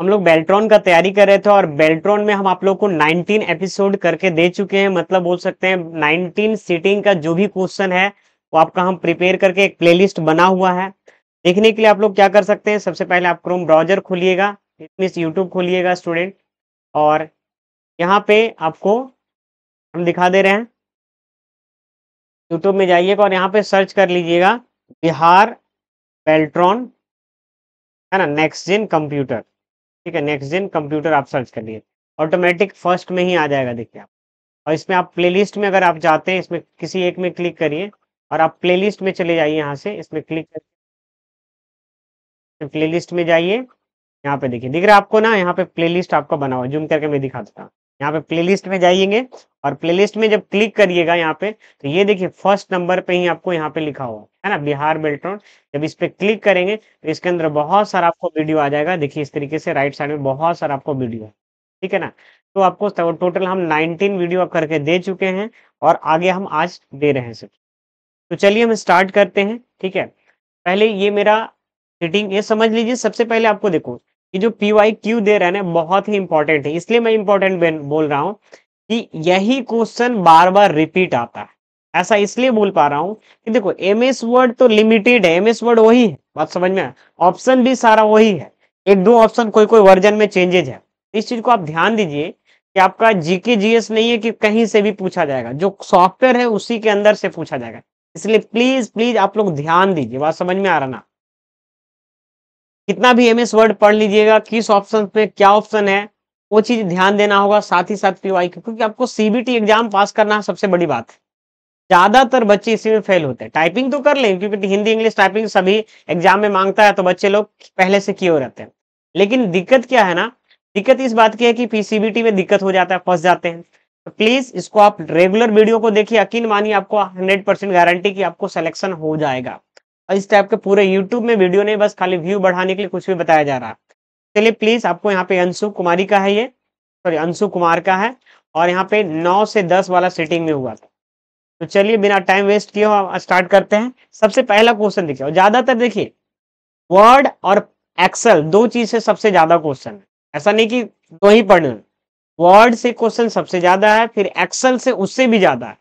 हम लोग बेल्ट्रॉन का तैयारी कर रहे थे और बेल्ट्रॉन में हम आप लोग को 19 एपिसोड करके दे चुके हैं। मतलब बोल सकते हैं 19 सीटिंग का जो भी क्वेश्चन है, वो आपका हम प्रिपेयर करके एक प्लेलिस्ट बना हुआ है। देखने के लिए आप लोग क्या कर सकते हैं, सबसे पहले आप क्रोम ब्राउज़र खोलिएगा यूट्यूब खोलिएगा स्टूडेंट और यहाँ पे आपको हम दिखा दे रहे हैं। यूट्यूब में जाइएगा और यहाँ पे सर्च कर लीजिएगा, बिहार बेल्ट्रॉन है ना नेक्स्ट जिन कंप्यूटर ठीक है नेक्स्ट जिन कंप्यूटर आप सर्च कर लिए। ऑटोमेटिक फ़र्स्ट में ही आ जाएगा, देखिए आप। और इसमें आप प्लेलिस्ट में अगर आप जाते हैं, इसमें किसी एक में क्लिक करिए और आप प्लेलिस्ट में चले जाइए यहाँ से, इसमें क्लिक करिए। प्ले लिस्ट में जाइए, यहाँ पे देखिए, दिख रहा है आपको ना? यहाँ पे प्लेलिस्ट आपका बना हुआ जूम करके मैं दिखा देता हूँ। यहाँ पे प्लेलिस्ट में जाइएँगे और प्लेलिस्ट में जब क्लिक करिएगा यहाँ पे तो ये देखिए फ़र्स्ट नंबर पे ही आपको यहाँ पे लिखा हुआ है ना, बिहार बेल्ट्रॉन जब इस पे क्लिक करेंगे तो इसके अंदर बहुत सारा आपको वीडियो आ जाएगा। देखिए इस तरीके से राइट साइड में बहुत सारा आपको वीडियो ठीक है ना? तो आपको टोटल हम 19 वीडियो करके दे चुके हैं और आगे हम आज दे रहे हैं सिर्फ़। तो चलिए हम स्टार्ट करते हैं, ठीक है? पहले ये मेरा सीटिंग ये समझ लीजिए, सबसे पहले आपको देखो ये जो पी वाई क्यू दे रहे हैं ना, बहुत ही इंपॉर्टेंट है। इसलिए मैं इंपॉर्टेंट बोल रहा हूँ कि यही क्वेश्चन बार बार रिपीट आता है। ऐसा इसलिए बोल पा रहा हूँ कि देखो एम एस वर्ड तो लिमिटेड है। एम एस वर्ड वही है, बात समझ में ऑप्शन भी सारा वही है। एक दो ऑप्शन कोई कोई वर्जन में चेंजेज है। इस चीज़ को आप ध्यान दीजिए कि आपका जीके जीएस नहीं है कि कहीं से भी पूछा जाएगा। जो सॉफ्टवेयर है उसी के अंदर से पूछा जाएगा। इसलिए प्लीज़ प्लीज़ आप लोग ध्यान दीजिए। बात समझ में आ रहा ना? कितना भी एमएस वर्ड पढ़ लीजिएगा, किस ऑप्शन पे, क्या ऑप्शन है, वो चीज़ ध्यान देना होगा, साथ ही साथ पीवाई क्योंकि आपको सीबीटी एग्ज़ाम पास करना सबसे बड़ी बात है। ज़्यादातर बच्चे इसी में फेल होते हैं। टाइपिंग तो कर लें, क्योंकि हिंदी इंग्लिश टाइपिंग सभी एग्ज़ाम में माँगता है तो बच्चे लोग पहले से किए रहते हैं। लेकिन दिक्कत क्या है ना, दिक्कत इस बात की है कि पीसीबीटी में दिक्कत हो जाता है, फंस जाते हैं। तो प्लीज़ इसको आप रेगुलर वीडियो को देखिए, यकीन मानिए आपको हंड्रेड परसेंट गारंटी की आपको सिलेक्शन हो जाएगा। इस टाइप के पूरे यूट्यूब में वीडियो नहीं, बस खाली व्यू बढ़ाने के लिए कुछ भी बताया जा रहा है। चलिए प्लीज़ आपको यहाँ पे अंशु कुमारी का है ये। सॉरी अंशु कुमार का है। और यहाँ पे नौ से दस वाला सेटिंग में हुआ था। तो चलिए, बिना टाइम वेस्ट किए हम स्टार्ट करते हैं। सबसे पहला क्वेश्चन देखिए ज़्यादातर देखिए वर्ड और एक्सेल दो चीज़ से सबसे ज़्यादा क्वेश्चन है। ऐसा नहीं कि दो ही पढ़ने वर्ड से क्वेश्चन सबसे ज़्यादा है, फिर एक्सेल से उससे भी ज़्यादा है।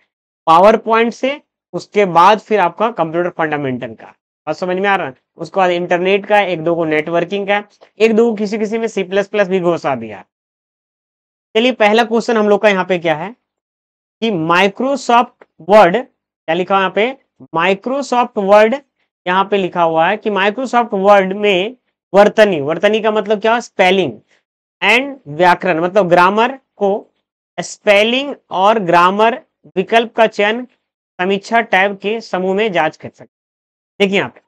पावर पॉइंट से उसके बाद फिर आपका कंप्यूटर फंडामेंटल का। और समझ में आ रहा है? उसके बाद इंटरनेट का, एक दो को नेटवर्किंग का, एक दो किसी किसी में सी प्लस प्लस भी घोषा दिया। चलिए पहला क्वेश्चन हम लोग का यहाँ पे क्या है? कि माइक्रोसॉफ्ट वर्ड क्या लिखा यहाँ पे? माइक्रोसॉफ्ट वर्ड यहाँ पे लिखा हुआ है कि माइक्रोसॉफ्ट वर्ड में वर्तनी। वर्तनी का मतलब क्या? स्पेलिंग एंड व्याकरण मतलब ग्रामर को स्पेलिंग और ग्रामर विकल्प का चयन समीक्षा टैब के समूह में जाँच कर सकते देखिए यहाँ पे।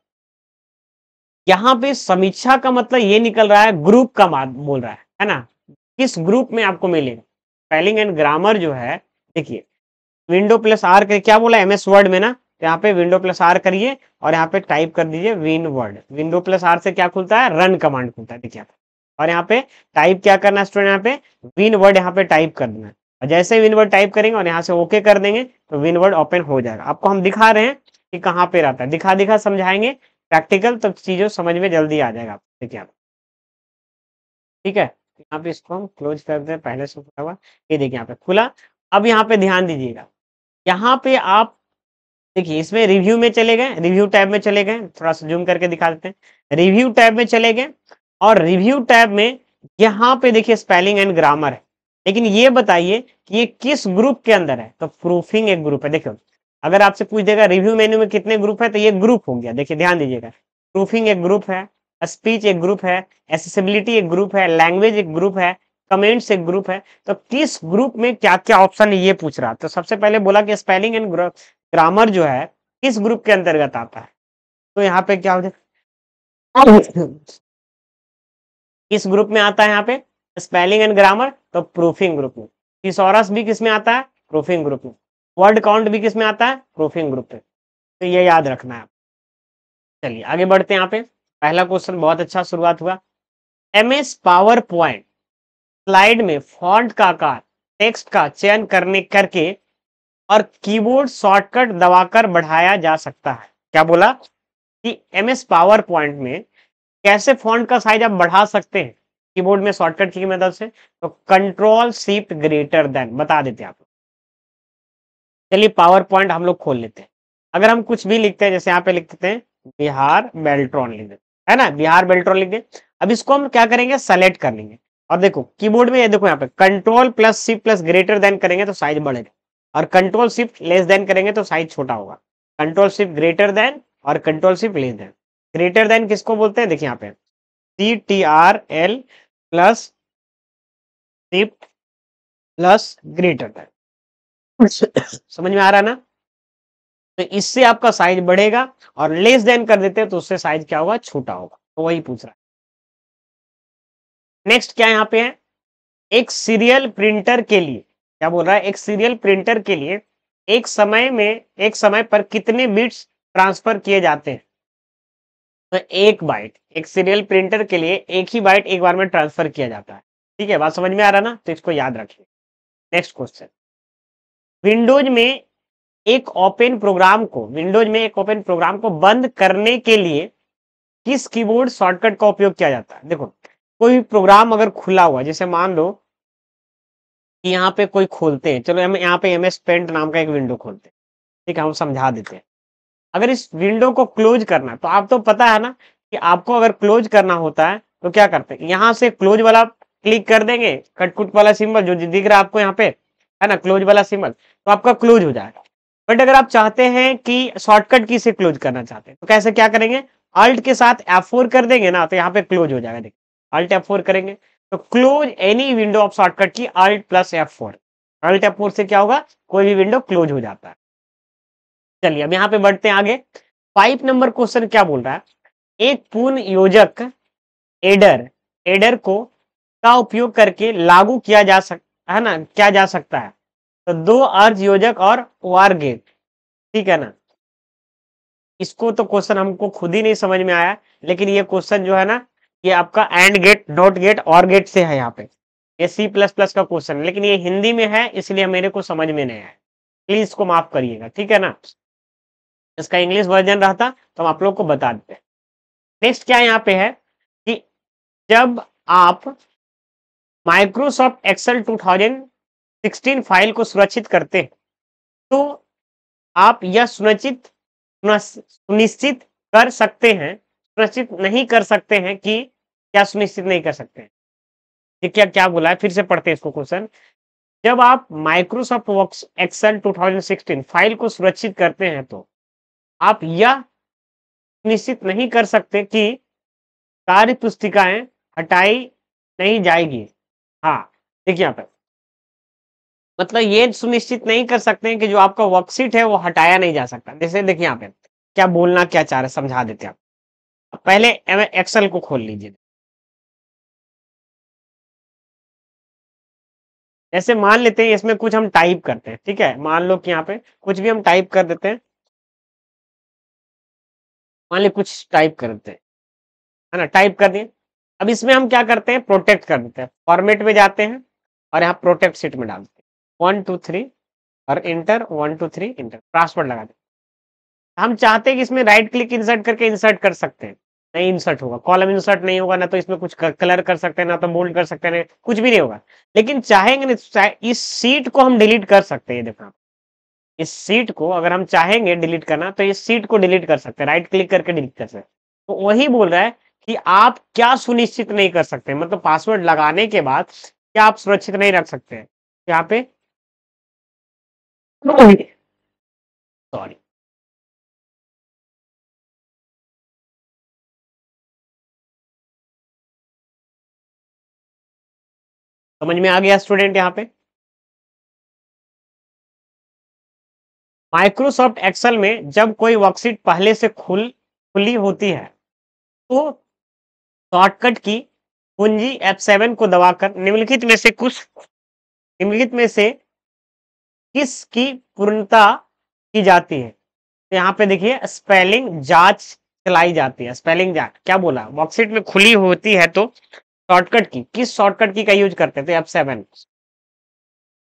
यहाँ पे समीक्षा का मतलब ये निकल रहा है, ग्रुप का बोल रहा है है ना? किस ग्रुप में आपको मिलेगा? स्पेलिंग एंड ग्रामर जो है, देखिए, विंडो प्लस आर के क्या बोला एमएस वर्ड में ना? तो यहाँ पे विंडो प्लस आर करिए और यहाँ पे टाइप कर दीजिए win word. Window plus R से क्या खुलता है? रन कमांड खुलता है, देखिए और यहाँ पे टाइप क्या करना है स्टूडेंट, यहाँ पे विन वर्ड यहाँ पे टाइप कर देना है। जैसे विनवर्ड टाइप करेंगे और यहाँ से ओके कर देंगे तो विनवर्ड ओपन हो जाएगा। आपको हम दिखा रहे हैं कि कहाँ पे रहता है। दिखा दिखा समझाएँगे प्रैक्टिकल तो चीज़ों समझ में जल्दी आ जाएगा। आप देखिए आप। ठीक है? यहाँ पे इसको हम क्लोज कर दे। पहले से खुला हुआ। ये देखिए यहाँ पे खुला। अब यहाँ पे ध्यान दीजिएगा। यहाँ पे आप, देखिए इसमें रिव्यू में चले गए रिव्यू टैब में चले गए। थोड़ा सा जूम करके दिखा देते हैं। रिव्यू टैब में चले गए और रिव्यू टैब में यहाँ पे देखिए स्पेलिंग एंड ग्रामर है। लेकिन ये बताइए कि ये किस ग्रुप के अंदर है? तो प्रूफिंग एक ग्रुप है। देखो, अगर आपसे पूछ देगा रिव्यू मेन्यू में कितने ग्रुप है तो ये ग्रुप हो गया। देखिए, ध्यान दीजिएगा। प्रूफिंग एक ग्रुप है स्पीच एक ग्रुप है एसेसिबिलिटी एक ग्रुप है लैंग्वेज एक ग्रुप है कमेंट्स एक ग्रुप है। तो किस ग्रुप में क्या क्या ऑप्शन है ये पूछ रहा? तो सबसे पहले बोला कि स्पेलिंग एंड ग्रामर जो है, किस ग्रुप के अंतर्गत आता है? तो यहाँ पे क्या हो? जाए किस ग्रुप में आता है यहाँ पे? स्पेलिंग एंड ग्रामर तो प्रूफिंग ग्रुप में। थिसॉरस भी किसमें आता है? प्रूफिंग ग्रुप में। वर्ड काउंट भी किसमें आता है? प्रूफिंग ग्रुप में। तो ये याद रखना है चलिए, आगे बढ़ते हैं यहाँ पे। पहला क्वेश्चन बहुत अच्छा शुरुआत हुआ। M S PowerPoint slide में फॉन्ट का आकार, टेक्स्ट का चयन करने करके और कीबोर्ड शॉर्टकट दबाकर बढ़ाया जा सकता है। क्या बोला? कि एम एस पावर पॉइंट में कैसे फॉन्ट का साइज़ आप बढ़ा सकते हैं? कीबोर्ड में शॉर्टकट की मदद से तो कंट्रोल शिफ्ट ग्रेटर देन बता देते हैं आप चलिए पावर पॉइंट हम लोग खोल लेते हैं। अगर हम कुछ भी लिखते हैं, जैसे यहाँ पे लिख देते हैं, बिहार बेल्ट्रॉन लिख देते है। ना? बिहार बेल्ट्रॉन लिख दे। अब इसको हम क्या करेंगे? सेलेक्ट कर लेंगे। और देखो कीबोर्ड में ये देखो यहाँ पे control plus shift plus greater than करेंगे तो साइज़ बढ़ेगा। और कंट्रोल शिफ्ट लेस देन करेंगे तो साइज़ छोटा होगा। कंट्रोल शिफ्ट ग्रेटर देन और control shift less than greater than किसको बोलते हैं? देखिए यहाँ पे। C T R L plus shift plus greater than समझ में आ रहा है ना? तो इससे आपका साइज़ बढ़ेगा और लेस देन कर देते हैं तो उससे साइज़ क्या होगा? छोटा होगा। तो वही पूछ रहा है। नेक्स्ट क्या यहाँ पे है? एक सीरियल प्रिंटर के लिए। क्या बोल रहा है? एक सीरियल प्रिंटर के लिए एक समय में एक समय पर कितने बिट्स ट्रांसफ़र किए जाते हैं? तो एक बाइट एक सीरियल प्रिंटर के लिए एक ही बाइट एक बार में ट्रांसफ़र किया जाता है। ठीक है, बात समझ में आ रहा ना? तो इसको याद रखिए। नेक्स्ट क्वेश्चन विंडोज़ में एक ओपन प्रोग्राम को विंडोज़ में एक ओपन प्रोग्राम को बंद करने के लिए किस कीबोर्ड शॉर्टकट का उपयोग किया जाता है? देखो, कोई प्रोग्राम अगर खुला हुआ जैसे मान लो कि यहाँ पे कोई खोलते हैं, चलो हम यहाँ पे एम एस पेंट नाम का एक विंडो खोलते हैं। ठीक है, हम समझा देते हैं। अगर इस विंडो को क्लोज करना है तो आप तो पता है ना कि आपको अगर क्लोज करना होता है तो क्या करते हैं? यहाँ से क्लोज वाला क्लिक कर देंगे कटकुट वाला सिंबल जो दिख रहा है आपको यहाँ पे, है ना क्लोज वाला सिंबल तो आपका क्लोज हो जाएगा। बट अगर आप चाहते हैं कि शॉर्टकट की से क्लोज करना चाहते हैं तो कैसे क्या करेंगे? अल्ट के साथ F4 कर देंगे ना तो यहाँ पे क्लोज हो जाएगा, देखिए। अल्ट F4 करेंगे तो close any window of shortcut key alt plus F4 alt F4 से क्या होगा? कोई भी विंडो क्लोज हो जाता है। चलिए अब यहाँ पे बढ़ते हैं आगे। फाइव नंबर क्वेश्चन क्या बोल रहा है? एक पूर्ण योजक एडर एडर को का उपयोग करके लागू किया जा सकता है ना, क्या जा सकता है। तो दो अर्ज़ योजक और वार गेट ठीक है ना? इसको तो क्वेश्चन हमको खुद ही नहीं समझ में आया, लेकिन ये क्वेश्चन जो है ना, ये आपका and gate not gate or gate से है यहाँ पे। ये सी प्लस प्लस का क्वेश्चन लेकिन ये हिंदी में है, इसलिए मेरे को समझ में नहीं आया। प्लीज़ इसको माफ़ करिएगा, ठीक है ना? इसका इंग्लिश वर्जन रहता तो हम आप लोग को बता देते नेक्स्ट क्या यहाँ पे है कि जब आप माइक्रोसॉफ्ट एक्सेल 2016 फ़ाइल को सुरक्षित करते हैं तो आप यह सुनिश्चित सुनिश्चित कर सकते हैं सुनिश्चित नहीं कर सकते हैं कि क्या सुनिश्चित नहीं कर सकते हैं। ये क्या क्या बोला है? फिर से पढ़ते हैं इसको क्वेश्चन जब आप माइक्रोसॉफ्ट एक्सेल 2016 फ़ाइल को सुरक्षित करते हैं तो आप यह निश्चित नहीं कर सकते कि कार्य पुस्तिकाएँ हटाई नहीं जाएगी। हाँ देखिए यहाँ पर। मतलब ये सुनिश्चित नहीं कर सकते हैं कि जो आपका वर्कशीट है वो हटाया नहीं जा सकता। जैसे देखिए यहाँ पे, क्या बोलना, क्या चाह रहे समझा देते हैं आप। पहले एक्सेल को खोल लीजिए। जैसे मान लेते हैं इसमें कुछ हम टाइप करते हैं, ठीक है? मान लो कि यहाँ पे कुछ भी हम टाइप कर देते हैं मान ली कुछ टाइप कर देते हैं, है ना? टाइप कर दिए। अब इसमें हम क्या करते हैं? प्रोटेक्ट कर देते हैं। फॉर्मेट में जाते हैं और यहाँ प्रोटेक्ट सीट में डालते हैं। वन टू थ्री और enter one two three enter password लगा देते हैं। हम चाहते हैं कि इसमें राइट क्लिक इंसर्ट करके इंसर्ट कर सकते हैं। नहीं इंसर्ट होगा। कॉलम इंसर्ट नहीं होगा, ना तो इसमें कुछ कलर कर सकते हैं, ना तो बोल्ड कर सकते हैं, कुछ भी नहीं होगा। लेकिन चाहेंगे इस सीट को हम डिलीट कर सकते हैं देखो इस सीट को अगर हम चाहेंगे डिलीट करना तो इस सीट को डिलीट कर सकते हैं राइट क्लिक करके डिलीट कर सकते हैं। तो वही बोल रहा है कि आप क्या सुनिश्चित नहीं कर सकते मतलब पासवर्ड लगाने के बाद क्या आप सुरक्षित नहीं रख सकते यहाँ पे सॉरी समझ में आ गया स्टूडेंट यहाँ पे? माइक्रोसॉफ्ट एक्सेल में जब कोई वर्कशीट पहले से खुल, खुली होती है तो शॉर्टकट की कुंजी F7 को दबाकर निम्नलिखित में से कुछ, निम्नलिखित में से किस की पूर्णता की जाती है? तो यहाँ पे देखिए स्पेलिंग जाँच चलाई जाती है। स्पेलिंग जाँच, क्या बोला? वर्कशीट में खुली होती है तो शॉर्टकट की, किस शॉर्टकट की का यूज़ करते थे एफ़ सेवन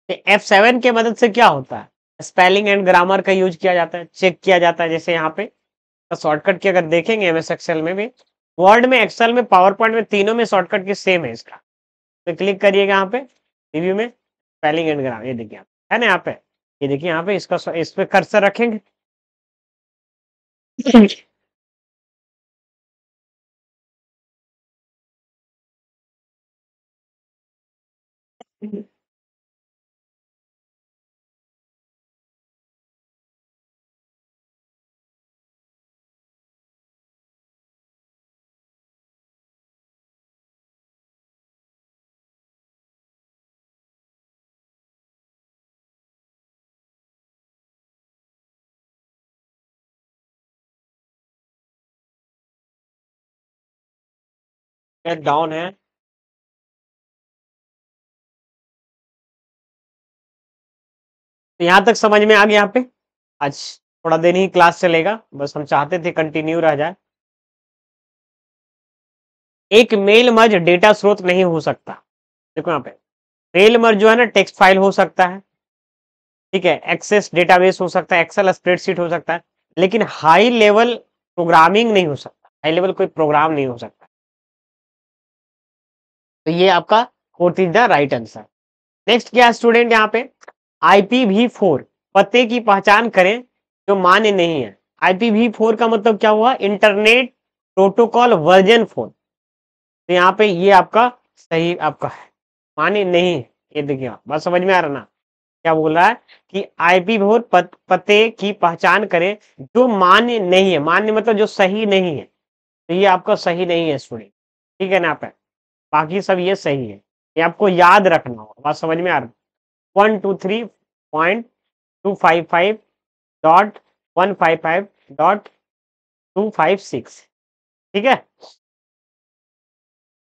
एफ़ सेवन के मदद से क्या होता है? स्पेलिंग एंड ग्रामर का यूज़ किया जाता है, चेक किया जाता है, जैसे यहाँ पे। तो शॉर्टकट की अगर देखेंगे एम एस एक्सएल में भी वर्ड में एक्सेल में पावर पॉइंट में तीनों में शॉर्टकट की सेम है इसका। तो क्लिक करिएगा यहाँ पे रिव्यू में स्पेलिंग एंड ग्रामर ये देखिए है ना यहाँ पे? ये देखिए यहाँ पे, इसका इस पे कर्सर रखेंगे। डाउन है तो यहाँ तक समझ में आ गया यहाँ पे? आज थोड़ा देर ही क्लास चलेगा, बस हम चाहते थे कंटिन्यू रह जाए। एक मेल मर्ज डेटा स्रोत नहीं हो सकता। देखो यहाँ पे। मेल मर्ज जो है ना टेक्स्ट फ़ाइल हो सकता है। ठीक है एक्सेस डेटाबेस हो सकता है एक्सेल स्प्रेडशीट हो सकता है, लेकिन हाई लेवल प्रोग्रामिंग नहीं हो सकता। हाई लेवल कोई प्रोग्राम नहीं हो सकता। तो ये आपका fourth is the right answer next क्या स्टूडेंट यहाँ पे? IPv4 पते की पहचान करें जो मान्य नहीं है। IPv4 का मतलब क्या हुआ? इंटरनेट प्रोटोकॉल वर्जन फोर तो यहाँ पे ये आपका सही आपका है। मान्य नहीं है। ये देखिए बात समझ में आ रहा ना? क्या बोल रहा है? कि आईपी फोर पते की पहचान करें जो मान्य नहीं है। मान्य मतलब जो सही नहीं है। तो ये आपका सही नहीं है स्टूडेंट ठीक है ना आप? बाकी सब ये सही है। ये आपको याद रखना होगा। बात समझ में आ रहा one two three point two five five dot one five five dot two five six. ठीक है?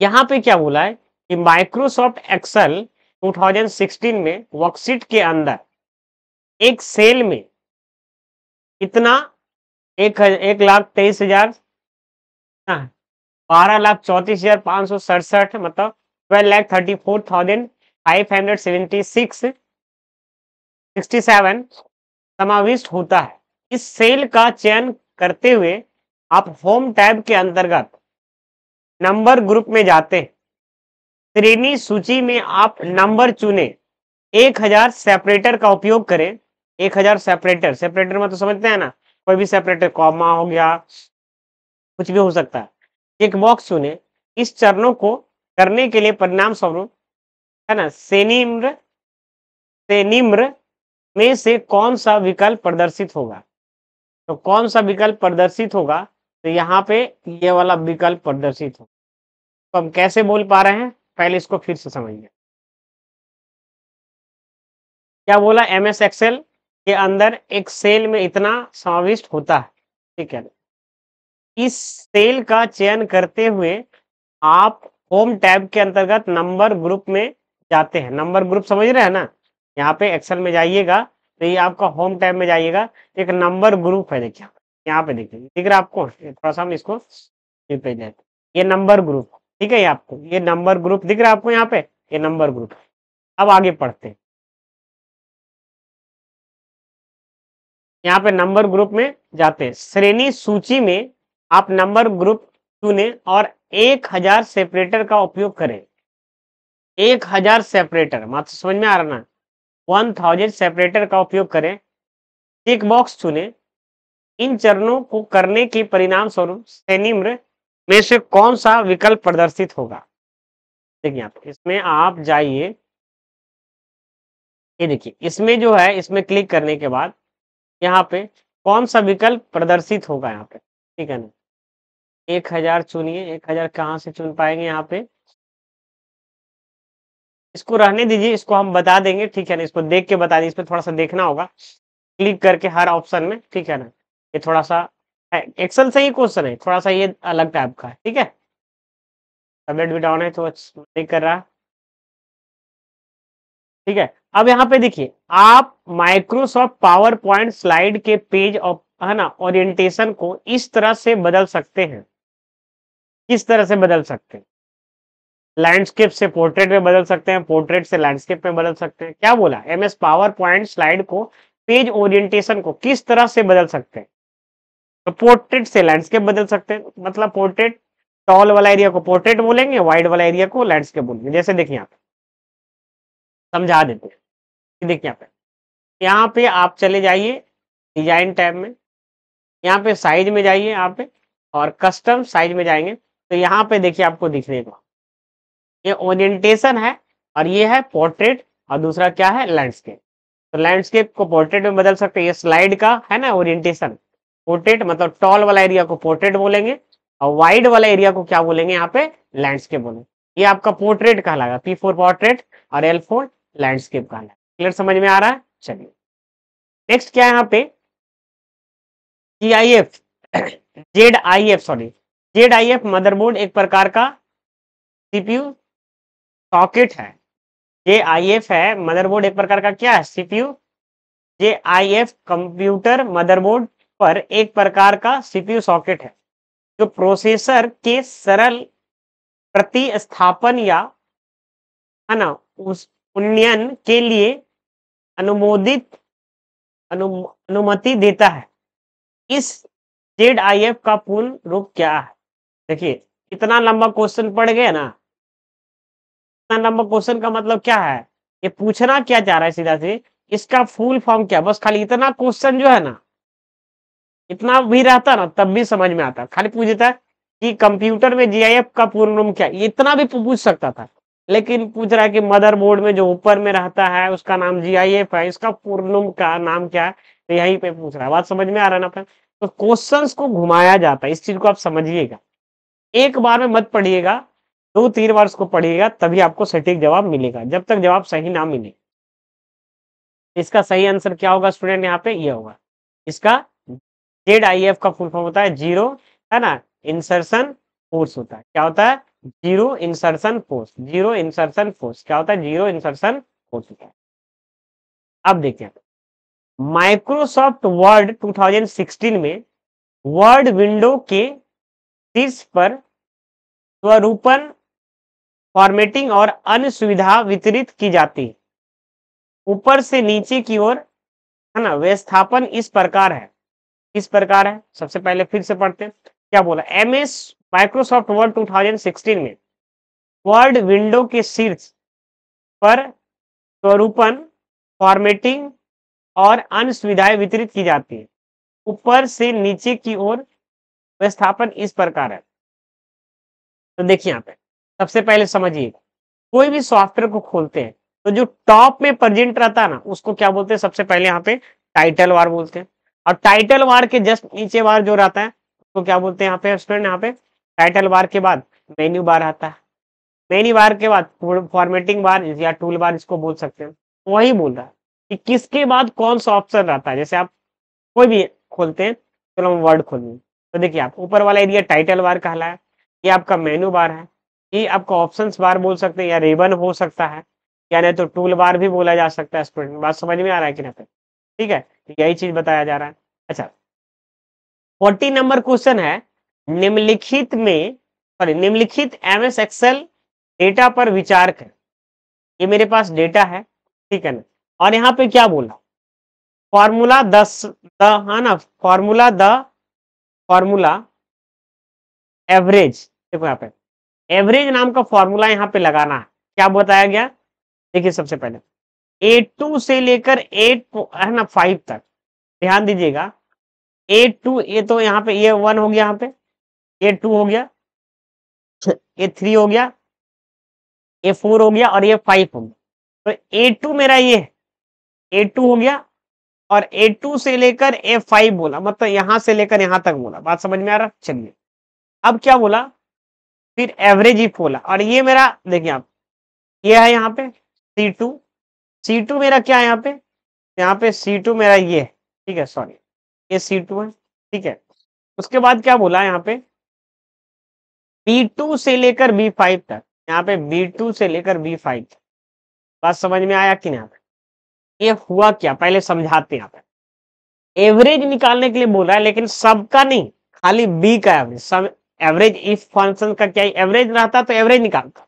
यहाँ पे क्या बोला है कि माइक्रोसॉफ्ट एक्सेल 2016 में वर्कशीट के अंदर एक सेल में कितना? एक एक लाख तेईस हज़ार? हाँ, बारह लाख चौंतीस हज़ार पाँच सौ सड़सठ मतलब twelve lakh thirty four thousand five hundred seventy six sixty seven समाविष्ट होता है। इस सेल का चयन करते हुए आप होम टैब के अंतर्गत नंबर ग्रुप में जाते श्रेणी सूची में आप नंबर चुने। एक हज़ार सेपरेटर का उपयोग करें। एक हज़ार सेपरेटर सेपरेटर में तो समझते हैं ना, कोई भी सेपरेटर कॉमा हो गया, कुछ भी हो सकता है। एक बॉक्स चुने। इस चरणों को करने के लिए परिणाम स्वरूप है ना, सेनिम्र सेनिम्र में से कौन सा विकल्प प्रदर्शित होगा? तो कौन सा विकल्प प्रदर्शित होगा? तो यहाँ पे ये वाला विकल्प प्रदर्शित होगा। तो हम कैसे बोल पा रहे हैं? पहले इसको फिर से समझिए। क्या बोला? एम एस एक्सेल के अंदर एक सेल में इतना समाविष्ट होता है। ठीक है। इस सेल का चयन करते हुए आप होम टैब के अंतर्गत नंबर ग्रुप में जाते हैं। नंबर ग्रुप समझ रहे हैं ना? यहाँ पे एक्सेल में जाइएगा तो ये आपका होम टैब में जाइएगा। एक नंबर ग्रुप है देखिए, यहाँ पे देखिए, दिख रहा आपको? थोड़ा सा हम इसको ये नंबर ग्रुप, ठीक है ये आपको? ये नंबर ग्रुप दिख रहा है आपको यहाँ पे? ये नंबर ग्रुप। अब आगे पढ़ते हैं। यहाँ पे नंबर ग्रुप में जाते हैं। श्रेणी सूची में आप नंबर ग्रुप चुने और एक हज़ार सेपरेटर का उपयोग करें। एक हज़ार सेपरेटर, मात्र समझ में आ रहा ना? वन थाउज़ेंड सेपरेटर का उपयोग करें। एक बॉक्स चुने। इन चरणों को करने के परिणाम स्वरूप श्रेणीम्र में से कौन सा विकल्प प्रदर्शित होगा? देखिए आप, इसमें आप जाइए। ये देखिए, इसमें जो है, इसमें क्लिक करने के बाद यहाँ पे कौन सा विकल्प प्रदर्शित होगा यहाँ पे? ठीक है ना? एक हज़ार चुनिए, एक हज़ार कहाँ से चुन पाएँगे यहाँ पे? इसको रहने दीजिए, इसको हम बता देंगे, ठीक है ना? इसको देख के बता दीजिए इसमें थोड़ा सा देखना होगा। क्लिक करके हर ऑप्शन में, ठीक है ना? ये थोड़ा सा एक्सेल से ही क्वेश्चन है थोड़ा सा ये अलग टाइप का है, ठीक है? टैबलेट भी डाउन है तो नहीं कर रहा। ठीक है? अब यहाँ पे देखिए, आप माइक्रोसॉफ्ट पावर पॉइंट स्लाइड के पेज ऑफ़ है ना ओरिएंटेशन को इस तरह से बदल सकते हैं। किस तरह से बदल सकते हैं? लैंडस्केप से पोर्ट्रेट में बदल सकते हैं पोर्ट्रेट से लैंडस्केप में बदल सकते हैं। क्या बोला? M S PowerPoint slide को पेज ओरिएंटेशन को किस तरह से बदल सकते हैं? तो पोर्ट्रेट से लैंडस्केप बदल सकते हैं। मतलब पोर्ट्रेट टॉल वाला एरिया को पोर्ट्रेट बोलेंगे वाइड वाला एरिया को लैंडस्केप बोलेंगे। जैसे देखिए यहाँ पे। समझा देते हैं। देखिए यहाँ पे। यहाँ पे आप चले जाइए डिज़ाइन टैब में। यहाँ पे साइज़ में जाइए यहाँ पे और कस्टम साइज़ में जाएँगे। तो यहाँ पे देखिए आपको दिखने को ये ओरिएंटेशन है और ये है पोर्ट्रेट और दूसरा क्या है? लैंडस्केप तो लैंडस्केप को पोर्ट्रेट में बदल सकते हैं। ये स्लाइड का है ना ओरिएंटेशन पोर्ट्रेट मतलब टॉल वाला एरिया को पोर्ट्रेट बोलेंगे और वाइड वाला एरिया को क्या बोलेंगे? यहाँ पे लैंडस्केप बोलेंगे। ये आपका पोर्ट्रेट कहलाएगा। पी फोर पोर्ट्रेट और एल फोर लैंडस्केप कहलाएगा। क्लियर समझ में आ रहा है? चलिए। नेक्स्ट क्या है यहाँ पे? G I F Z I F sorry Z I F motherboard एक प्रकार का सीपीयू सॉकेट है। जे आई एफ़ है मदरबोर्ड एक प्रकार का क्या है? CPU. J I F computer motherboard पर एक प्रकार का सीपीयू सॉकेट है जो प्रोसेसर के सरल प्रतिस्थापन या है ना उस उन्नयन के लिए अनुमोदित अनु, अनुमति देता है। इस जेड आई एफ़ का पूर्ण रूप क्या है? देखिए, इतना लंबा क्वेश्चन पड़ गया ना। इतना लंबा क्वेश्चन का मतलब क्या है? ये पूछना क्या चाह रहा है सीधा से? इसका फुल फॉर्म क्या? बस खाली इतना क्वेश्चन जो है ना, इतना भी रहता ना, तब भी समझ में आता। खाली पूछ देता कि कंप्यूटर में जीआईएफ का पूर्ण रूप क्या इतना भी पूछ सकता था। लेकिन पूछ रहा है कि मदरबोर्ड में जो ऊपर में रहता है, उसका नाम जीआईएफ है, इसका पूर्ण का नाम क्या है? तो यहीं पे पूछ रहा है। बात समझ में आ रहा है ना तो क्वेश्चंस को घुमाया जाता है। इस चीज़ को आप समझिएगा। एक बार में मत पढ़िएगा, दो तीन बार उसको पढ़िएगा, तभी आपको सटीक जवाब मिलेगा, जब तक जवाब सही ना मिले। इसका सही आंसर क्या होगा स्टूडेंट यहाँ पे? ये होगा। इसका जेड आई एफ़ का फुल फॉर्म होता है ज़ीरो, है ना? इंसर्शन फोर्स होता है। क्या होता है? Zero insertion force, zero insertion force. क्या होता है? ज़ीरो इंसर्शन फोर्स होता है। अब देखिए, माइक्रोसॉफ्ट वर्ड 2016 में वर्ड विंडो के शीर्ष पर स्वरूपन फॉर्मेटिंग और अन्य सुविधा वितरित की जाती है। ऊपर से नीचे की ओर, है ना व्यस्थापन इस प्रकार है। किस प्रकार है। सबसे पहले फिर से पढ़ते हैं। क्या बोला? एम एस माइक्रोसॉफ्ट वर्ड 2016 में वर्ड विंडो के शीर्ष पर स्वरूपन फॉर्मेटिंग और अन्य सुविधाएँ वितरित की जाती है। ऊपर से नीचे की ओर व्यवस्थापन इस प्रकार है। तो देखिए यहाँ पे, सबसे पहले समझिए, कोई भी सॉफ्टवेयर को खोलते हैं तो जो टॉप में प्रजेंट रहता है ना, उसको क्या बोलते हैं? सबसे पहले यहाँ पे टाइटल वार बोलते हैं। और टाइटल वार के जस्ट नीचे बार जो रहता है, उसको क्या बोलते हैं यहाँ पे स्टूडेंट यहाँ पे टाइटल बार के बाद मेन्यू बार आता है। मेन्यू बार के बाद फॉर्मेटिंग बार या टूल बार इसको बोल सकते हैं, वही बोल रहा है कि किसके बाद कौन सा ऑप्शन रहता है? जैसे आप कोई भी खोलते हैं, चलो हम वर्ड खोल तो देखिए आप ऊपर वाला एरिया टाइटल बार कहला है, ये आपका मेनू बार है। ये आपका ऑप्शन बार बोल सकते हैं या रिबन हो सकता है, या नहीं तो टूल बार भी बोला जा सकता है स्टूडेंट बात समझ में आ रहा है कि नहीं? ठीक है तो यही चीज़ बताया जा रहा है। अच्छा फोर्टी नंबर क्वेश्चन है, निम्नलिखित में सॉरी निम्नलिखित एम एस एक्सेल डेटा पर विचार कर। ये मेरे पास डेटा है, ठीक है ना? और यहाँ पे क्या बोला? फॉर्मूला दस, द, है ना फॉर्मूला द फॉर्मूला एवरेज देखो यहाँ पे। एवरेज नाम का फॉर्मूला यहाँ पे लगाना है। क्या बताया गया? देखिए सबसे पहले। ए टू से लेकर एट है ना फाइव तक। ध्यान दीजिएगा। ए टू ये तो यहाँ पे, ये वन हो गया यहाँ पे। ए टू हो गया। ए थ्री हो गया। ए फोर हो गया और ये फाइव हो गया। तो ए टू मेरा ये है। ए टू हो गया। और ए टू से लेकर ए फाइव बोला मतलब यहाँ से लेकर यहाँ तक बोला। बात समझ में आ रहा? चलिए। अब क्या बोला? फिर एवरेज इफ़ बोला। और ये मेरा, देखिए आप, ये है यहाँ पे सी टू सी टू मेरा क्या है यहाँ पे? यहाँ पे सी टू मेरा ये है। ठीक है सॉरी ये सी टू है। ठीक है। उसके बाद क्या बोला यहाँ पे? बी टू से लेकर बी फाइव तक। यहाँ पे बी टू से लेकर बी फाइव तक। बात समझ में आया कि नहीं यहाँ पे ये हुआ क्या? पहले समझाते हैं आप। एवरेज निकालने के लिए बोल रहा है, लेकिन सबका नहीं, खाली बी का एवरेज सब एवरेज इफ़ फ़ंक्शन का क्या? एवरेज रहता तो एवरेज निकालता।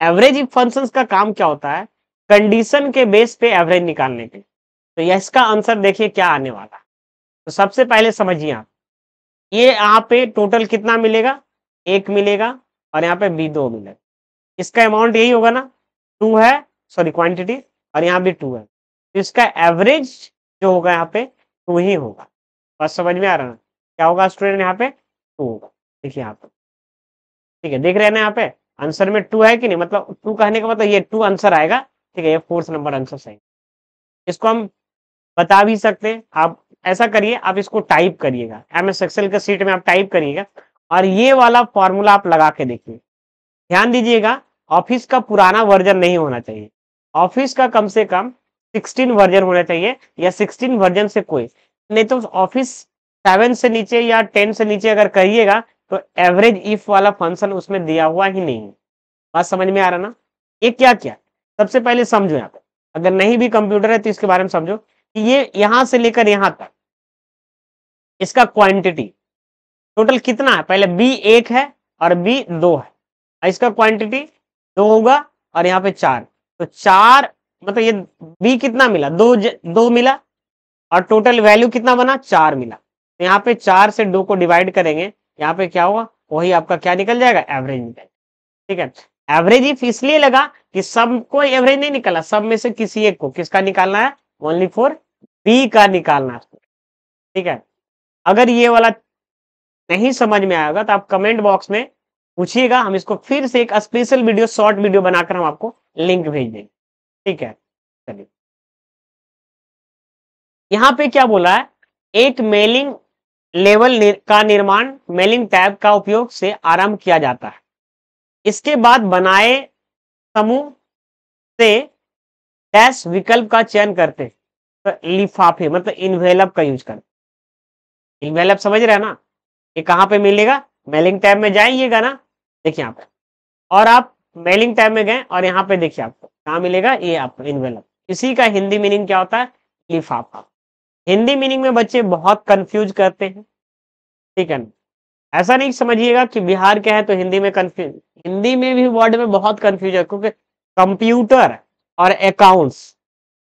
एवरेज इफ़ फ़ंक्शन का काम क्या होता है? कंडीशन के बेस पे एवरेज निकालने के तो इसका आंसर देखिए क्या आने वाला। तो सबसे पहले समझिए आप। ये यहाँ पे टोटल कितना मिलेगा? एक मिलेगा और यहाँ पे बी दो मिलेगा। इसका अमाउंट यही होगा ना? टू है सॉरी क्वांटिटी और यहाँ भी टू है। तो इसका एवरेज जो होगा यहाँ पे टू ही होगा। बस समझ में आ रहा ना? क्या होगा स्टूडेंट यहाँ पे? टू होगा। देखिए यहाँ पे। ठीक है, देख रहे हैं ना यहाँ पे? आंसर में टू है कि नहीं? मतलब टू कहने का मतलब ये टू आंसर आएगा। ठीक है, ये फोर्थ नंबर आंसर सही। इसको हम बता भी सकते हैं। आप ऐसा करिए, आप इसको टाइप करिएगा। एम एस एक्सेल के सीट में आप टाइप करिएगा। और ये वाला फॉर्मूला आप लगा के देखिए। ध्यान दीजिएगा ऑफ़िस का पुराना वर्जन नहीं होना चाहिए। ऑफ़िस का कम से कम 16 वर्जन होना चाहिए, या 16 वर्जन से कोई। नहीं तो ऑफ़िस सेवन से नीचे या टेन से नीचे अगर करिएगा तो एवरेज इफ़ वाला फ़ंक्शन उसमें दिया हुआ ही नहीं बात समझ में आ रहा ना? ये क्या क्या सबसे पहले समझो यहाँ पे। अगर नहीं भी कंप्यूटर है तो इसके बारे में समझो कि ये यहाँ से लेकर यहाँ तक, इसका क्वांटिटी टोटल कितना है? पहले बी एक है और बी दो है। इसका क्वांटिटी दो होगा और यहाँ पे चार। तो चार मतलब ये बी कितना मिला? दो दो मिला और टोटल वैल्यू कितना बना? चार मिला। तो यहाँ पे चार से दो को डिवाइड करेंगे, यहाँ पे क्या होगा वही आपका क्या निकल जाएगा? एवरेज निकल ठीक है? एवरेज इफ़ इसलिए लगा कि सबको एवरेज नहीं निकला। सब में से किसी एक को किसका निकालना है? ओनली फॉर बी का निकालना ठीक है? अगर ये वाला नहीं समझ में आएगा तो आप कमेंट बॉक्स में पूछिएगा। हम इसको फिर से एक स्पेशल वीडियो शॉर्ट वीडियो बनाकर हम आपको लिंक भेज देंगे। ठीक है चलिए। यहाँ पे क्या बोला है? एक मेलिंग लेवल निर, का निर्माण मेलिंग टैब का उपयोग से आरंभ किया जाता है। इसके बाद बनाए समूह से डैश विकल्प का चयन करते तो लिफाफे मतलब इन्वेलप का यूज़ करते इन्वेलप समझ रहे हैं ना? ये कहाँ पे मिलेगा? मेलिंग टैब में जाइएगा ना? देखिए यहाँ पे। और आप मेलिंग टैब में गए और यहाँ पे देखिए आपको। कहाँ मिलेगा? ये आपको इन्वेलप इसी का हिंदी मीनिंग क्या होता है? लिफाफा. हिंदी मीनिंग में बच्चे बहुत कंफ्यूज करते हैं। ठीक है ऐसा नहीं समझिएगा कि बिहार क्या है तो हिंदी में कंफ्यूज हिंदी में भी वर्ड में बहुत कंफ्यूज है, क्योंकि कंप्यूटर और अकाउंट्स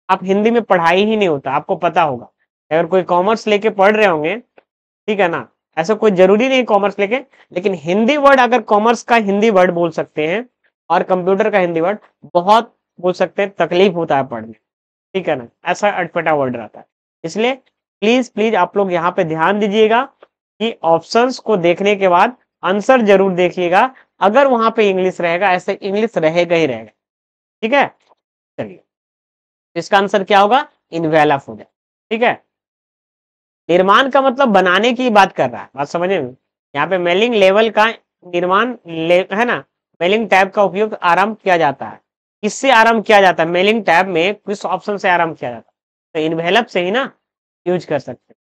आप हिंदी में पढ़ाई ही नहीं होता, आपको पता होगा। अगर कोई कॉमर्स लेके पढ़ रहे होंगे, ठीक है ना? ऐसा कोई ज़रूरी नहीं कॉमर्स लेके, लेकिन हिंदी वर्ड अगर कॉमर्स का हिंदी वर्ड बोल सकते हैं, और कंप्यूटर का हिंदी वर्ड बहुत बोल सकते हैं तकलीफ़ होता है पढ़ने ठीक है ना? ऐसा अटपटा वर्ड रहता है। इसलिए प्लीज़ प्लीज़ आप लोग यहाँ पे ध्यान दीजिएगा कि ऑप्शंस को देखने के बाद आंसर ज़रूर देखिएगा। अगर वहाँ पे इंग्लिश रहेगा ऐसे इंग्लिश रहेगा ही रहेगा। ठीक है? चलिए। इसका आंसर क्या होगा? इनवेलफ हो जाए ठीक है? निर्माण का मतलब बनाने की बात कर रहा है। बात समझे यहाँ पे मेलिंग लेवल का निर्माण ले, है ना? मेलिंग टाइप का उपयोग आरंभ किया जाता है। किससे आरंभ किया जाता है? मेलिंग टैब में किस ऑप्शन से आरंभ किया जाता है? तो इनवेलप से ही ना यूज़ कर सकते हैं।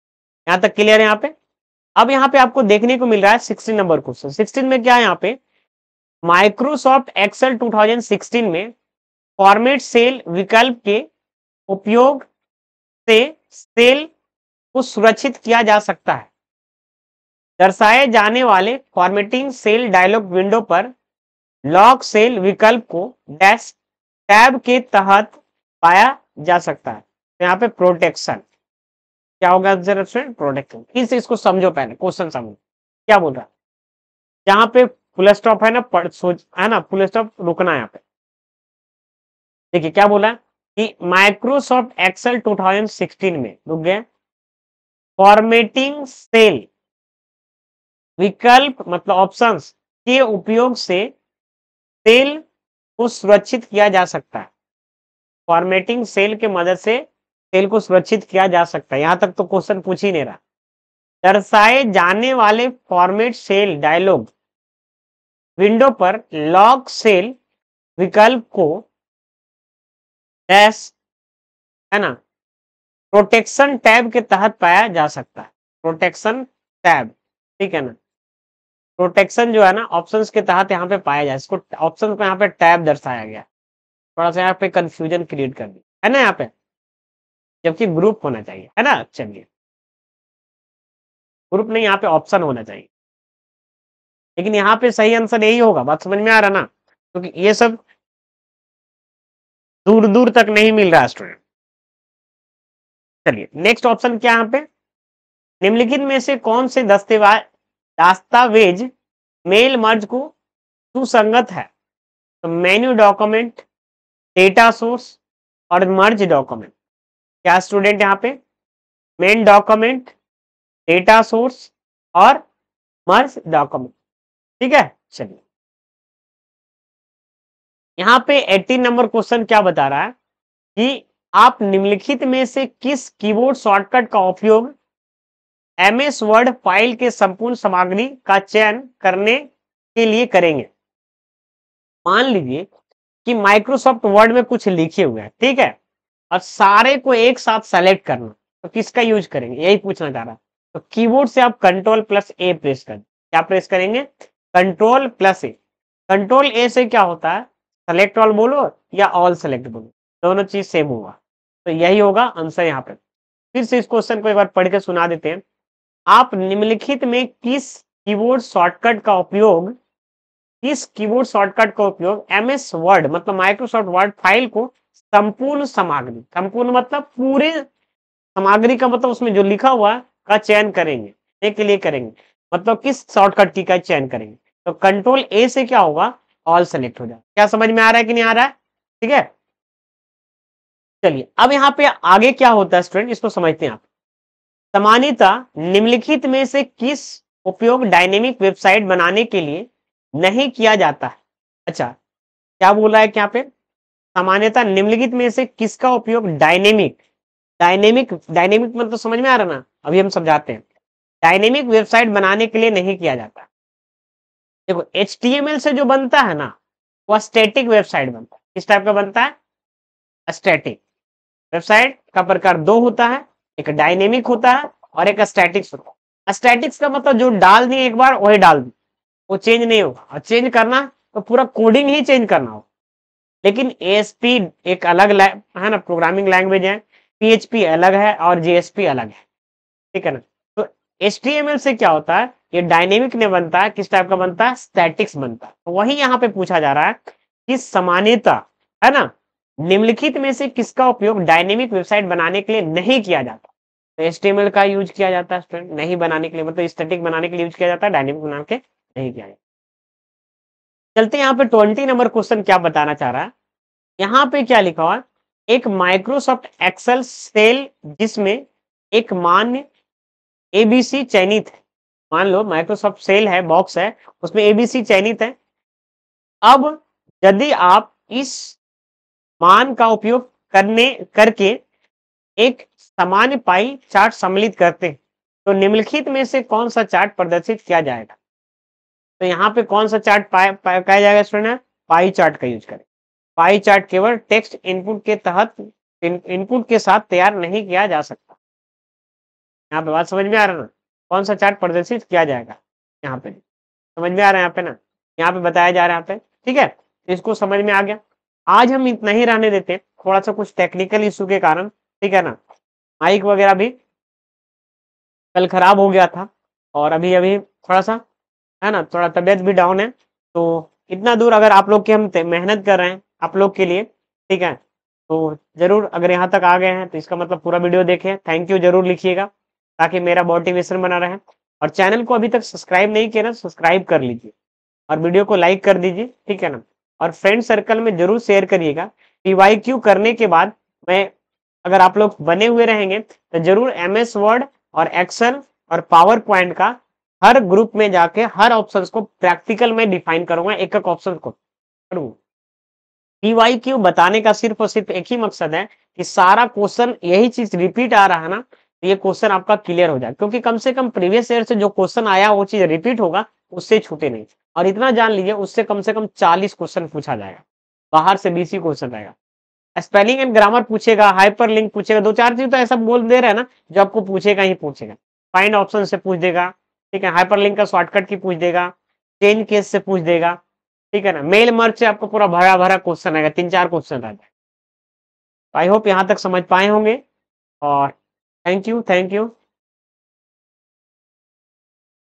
यहाँ तक क्लियर है यहाँ पे? अब यहाँ पे आपको देखने को मिल रहा है सिक्सटीन नंबर क्वेश्चन सिक्सटीन में क्या है यहाँ पे? माइक्रोसॉफ्ट एक्सेल 2016 में फॉर्मेट सेल विकल्प के उपयोग से सेल को सुरक्षित किया जा सकता है। दर्शाए जाने वाले फॉर्मेटिंग सेल डायलॉग विंडो पर लॉक सेल विकल्प को डैश टैब के तहत पाया जा सकता है। तो यहाँ पे प्रोटेक्शन क्या होगा आंसर स्टूडेंट प्रोटेक्शन इस इसको समझो पहले क्वेश्चन समझो। क्या बोल रहा है? जहाँ पे फुल स्टॉप है ना, पढ़, सोच, है ना फुल स्टॉप रुकना यहाँ पे। देखिए क्या बोला कि माइक्रोसॉफ्ट एक्सेल 2016 में, रुक गए। फॉर्मेटिंग सेल विकल्प मतलब ऑप्शंस के उपयोग से सेल को सुरक्षित किया जा सकता है। फॉर्मेटिंग सेल के मदद से सेल को सुरक्षित किया जा सकता है। यहाँ तक तो क्वेश्चन पूछ ही नहीं रहा। दर्शाए जाने वाले फॉर्मेट सेल डायलॉग विंडो पर लॉक सेल विकल्प को डैश है ना? प्रोटेक्शन टैब के तहत पाया जा सकता है। प्रोटेक्शन टैब ठीक है ना? प्रोटेक्शन जो है ना, ऑप्शंस के तहत यहाँ पे पाया जाए। इसको ऑप्शन को यहाँ पे टैब दर्शाया गया। थोड़ा सा यहाँ पे कंफ्यूजन क्रिएट कर दी। है ना यहाँ पे? जबकि ग्रुप होना चाहिए। है ना? चलिए। ग्रुप नहीं, यहाँ पे ऑप्शन होना चाहिए। लेकिन यहाँ पे सही आंसर यही होगा। बात समझ में आ रहा ना? क्योंकि तो ये सब दूर दूर तक नहीं मिल रहा स्टूडेंट चलिए नेक्स्ट ऑप्शन क्या यहाँ पे? निम्नलिखित में से कौन से दस्तावेज़ दस्तावेज़ मेल मर्ज को सुसंगत है। तो मेन्यू डॉक्यूमेंट डेटा सोर्स और मर्ज डॉक्यूमेंट क्या स्टूडेंट यहाँ पे? मेन डॉक्यूमेंट डेटा सोर्स और मर्ज डॉक्यूमेंट ठीक है? चलिए। यहाँ पे 18 नंबर क्वेश्चन क्या बता रहा है कि आप निम्नलिखित में से किस कीबोर्ड शॉर्टकट का उपयोग एम एस वर्ड फ़ाइल के संपूर्ण सामग्री का चयन करने के लिए करेंगे। मान लीजिए कि माइक्रोसॉफ्ट वर्ड में कुछ लिखे हुए हैं, ठीक है? और सारे को एक साथ सेलेक्ट करना तो किसका यूज़ करेंगे? यही पूछना चाह रहा तो कीबोर्ड से आप कंट्रोल प्लस ए प्रेस कर, क्या प्रेस करेंगे? Control plus A control A से क्या होता है? सेलेक्ट ऑल बोलो या ऑल सेलेक्ट बोलो? दोनों चीज़ सेम होगा। तो यही होगा आंसर यहाँ पे। फिर से इस क्वेश्चन को एक बार पढ़ के सुना देते हैं। आप निम्नलिखित में किस कीबोर्ड शॉर्टकट का उपयोग, किस कीबोर्ड शॉर्टकट का उपयोग एम एस वर्ड मतलब माइक्रोसॉफ्ट वर्ड फ़ाइल को संपूर्ण सामग्री, संपूर्ण मतलब पूरे सामग्री का मतलब उसमें जो लिखा हुआ का चयन करेंगे के लिए करेंगे मतलब किस शॉर्टकट की का चयन करेंगे। तो कंट्रोल ए से क्या होगा? ऑल सेलेक्ट हो जाए क्या समझ में आ रहा है कि नहीं आ रहा है? ठीक है? चलिए, अब यहाँ पे आगे क्या होता है स्टूडेंट, इसको समझते हैं आप। समानीता निम्नलिखित में से किस उपयोग डायनेमिक वेबसाइट बनाने के लिए नहीं किया जाता है? अच्छा क्या बोला है क्या पे सामान्यता निम्नलिखित में से किसका उपयोग डायनेमिक डायनेमिक डायनेमिक मतलब समझ में आ रहा ना? अभी हम समझाते हैं। डायनेमिक वेबसाइट बनाने के लिए नहीं किया जाता। देखो एचटीएमएल से जो बनता है ना वह स्टेटिक वेबसाइट बनता है। किस टाइप का बनता है? स्टैटिक वेबसाइट का प्रकार दो होता है। एक डायनेमिक होता है और एक स्टैटिक्स होता। है स्टैटिक्स का मतलब जो डाल दिए एक बार, वही डाल दी वो चेंज नहीं होगा और चेंज करना तो पूरा कोडिंग ही चेंज करना होगा लेकिन एएसपी एक अलग है ना प्रोग्रामिंग लैंग्वेज है। पीएचपी अलग है और जेएसपी अलग है। ठीक है ना? तो एच से क्या होता है? ये डायनेमिक ने बनता है किस टाइप का बनता? है स्टैटिक्स बनता। है तो वही यहाँ पे पूछा जा रहा है कि समानता है ना? निम्नलिखित में से किसका उपयोग डायनेमिक वेबसाइट बनाने के लिए नहीं किया जाता? एच का यूज़ किया जाता है स्टूडेंट नहीं बनाने के लिए मतलब स्टैटिक बनाने के लिए यूज़ किया जाता है डायनेमिक बना के नहीं किया जाता। चलते यहाँ पे ट्वेंटी नंबर क्वेश्चन क्या बताना चाह रहा है। यहाँ पे क्या लिखा हुआ एक माइक्रोसॉफ्ट एक्सेल सेल जिसमें एक मान्य एबीसी चयनित है। मान लो माइक्रोसॉफ्ट सेल है बॉक्स है, उसमें एबीसी चयनित है। अब यदि आप इस मान का उपयोग करने, करके एक सामान्य पाई चार्ट सम्मिलित करते हैं। तो निम्नलिखित में से कौन सा चार्ट प्रदर्शित किया जाएगा? तो यहाँ पे कौन सा चार्ट पाया जाएगा स्टूडेंट पाई चार्ट का यूज़ करें। पाई चार्ट केवल टेक्स्ट इनपुट के तहत इनपुट के साथ तैयार नहीं किया जा सकता। यहाँ पे बात समझ में आ रहा ना? कौन सा चार्ट प्रदर्शित किया जाएगा? यहाँ पे। समझ में आ रहा है यहाँ पे ना? यहाँ पे बताया जा रहा है यहाँ पे। ठीक है? इसको समझ में आ गया। आज हम इतना ही रहने देते हैं। थोड़ा सा कुछ टेक्निकल इशू के कारण। ठीक है ना? माइक वगैरह भी कल खराब हो गया था और अभी अभी थोड़ा सा, है ना, थोड़ा तबियत भी डाउन है तो इतना दूर अगर आप लोग की हम मेहनत कर रहे हैं आप लोग के लिए, ठीक है तो ज़रूर अगर यहाँ तक आ गए हैं तो इसका मतलब पूरा वीडियो देखें थैंक यू ज़रूर लिखिएगा, ताकि मेरा मोटिवेशन बना रहे, और चैनल को अभी तक सब्सक्राइब नहीं किया ना सब्सक्राइब कर लीजिए, और वीडियो को लाइक कर दीजिए, ठीक है ना, और फ्रेंड सर्कल में ज़रूर शेयर करिएगा पी वाई क्यू करने के बाद मैं अगर आप लोग बने हुए रहेंगे तो ज़रूर एम एस वर्ड और एक्सेल और पावर पॉइंट का हर ग्रुप में जाके हर ऑप्शन को प्रैक्टिकल में डिफाइन करूँगा, एक एक ऑप्शन को। पीवाई क्यू बताने का सिर्फ़ और सिर्फ़ एक ही मकसद है कि सारा क्वेश्चन यही चीज़ रिपीट आ रहा है ना तो ये क्वेश्चन आपका क्लियर हो जाए। क्योंकि कम से कम प्रीवियस ईयर से जो क्वेश्चन आया, वो चीज़ रिपीट होगा, उससे छूटे नहीं। और इतना जान लीजिए, उससे कम से कम चालीस क्वेश्चन पूछा जाएगा। बाहर से बीस क्वेश्चन रहेगा स्पेलिंग एंड ग्रामर पूछेगा हाइपर लिंक पूछेगा, दो चार चीज़ तो ऐसा बोल दे रहा है ना, जो आपको पूछेगा ही पूछेगा। फाइंड ऑप्शन से पूछ देगा, ठीक है हाइपर लिंक का शॉर्टकट की पूछ देगा चेंज केस से पूछ देगा, ठीक है ना। मेल मर्च से आपको पूरा भरा भरा क्वेश्चन आएगा, तीन चार क्वेश्चन रहता है आई होप यहाँ तक समझ पाए होंगे, और थैंक यू थैंक यू